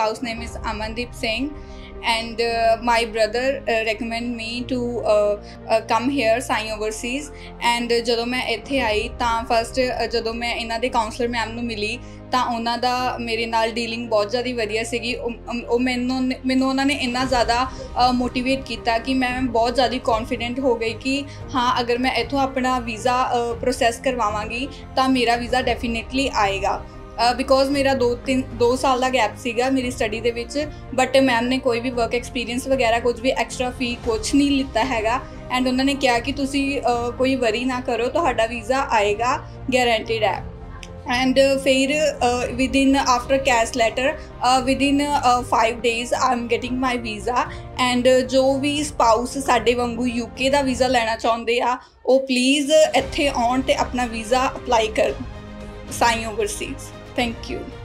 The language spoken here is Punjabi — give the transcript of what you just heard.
house name is Amandeep Singh and uh, my brother uh, recommend me to uh, uh come here Sai overseas and ਜਦੋਂ ਮੈਂ ਇੱਥੇ ਆਈ ਤਾਂ ਫਸਟ uh, ਜਦੋਂ ਮੈਂ ਇਹਨਾਂ ਦੇ ਕਾਉਂਸਲਰ ਮੈਮ ਨੂੰ ਮਿਲੀ ਤਾਂ ਉਹਨਾਂ ਦਾ ਮੇਰੇ ਨਾਲ ਡੀਲਿੰਗ ਬਹੁਤ ਜ਼ਿਆਦਾ ਵਧੀਆ ਸੀਗੀ। ਉਹ ਉਹ ਮੈਨੂੰ ਮੈਨੂੰ ਉਹਨਾਂ ਨੇ ਇੰਨਾ ਜ਼ਿਆਦਾ ਮੋਟੀਵੇਟ ਕੀਤਾ ਕਿ ਮੈਂ ਬਹੁਤ ਜ਼ਿਆਦਾ ਕੌਨਫੀਡੈਂਟ ਹੋ ਗਈ ਕਿ ਹਾਂ ਅਗਰ ਮੈਂ ਇੱਥੋਂ ਆਪਣਾ ਵੀਜ਼ਾ ਪ੍ਰੋਸੈਸ ਕਰਵਾਵਾਂਗੀ ਤਾਂ ਮੇਰਾ ਵੀਜ਼ਾ ਡੈਫੀਨਿਟਲੀ ਆਏਗਾ। ਬਿਕੋਜ਼ ਮੇਰਾ 2 3 2 ਸਾਲ ਦਾ ਗੈਪ ਸੀਗਾ ਮੇਰੀ ਸਟੱਡੀ ਦੇ ਵਿੱਚ ਬਟ ਮੈਮ ਨੇ ਕੋਈ ਵੀ ਵਰਕ ਐਕਸਪੀਰੀਅੰਸ ਵਗੈਰਾ ਕੁਝ ਵੀ ਐਕਸਟਰਾ ਫੀ ਕੁਝ ਨਹੀਂ ਲਿੱਤਾ ਹੈਗਾ। ਐਂਡ ਉਹਨਾਂ ਨੇ ਕਿਹਾ ਕਿ ਤੁਸੀਂ ਕੋਈ ਵਰੀ ਨਾ ਕਰੋ ਤੁਹਾਡਾ ਵੀਜ਼ਾ ਆਏਗਾ ਗਾਰੰਟੀਡ ਹੈ। ਐਂਡ ਫਿਰ uh, within after cash letter uh, within uh, 5 days i'm getting my visa and uh, ਜੋ ਵੀ ਸਪਾਊਸ ਸਾਡੇ ਵਾਂਗੂ ਯੂਕੇ ਦਾ ਵੀਜ਼ਾ ਲੈਣਾ ਚਾਹੁੰਦੇ ਆ ਉਹ ਪਲੀਜ਼ ਇੱਥੇ ਆਉਣ ਤੇ ਆਪਣਾ ਵੀਜ਼ਾ ਅਪਲਾਈ ਕਰਨ ਸਾਈ ਓਵਰਸੀਜ਼ Thank you.